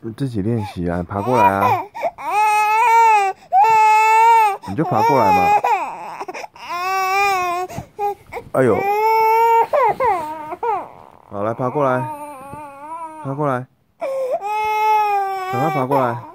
你 自己练习啊，爬过来啊，你就爬过来嘛。哎呦，好来爬过来，爬过来，赶快爬过来。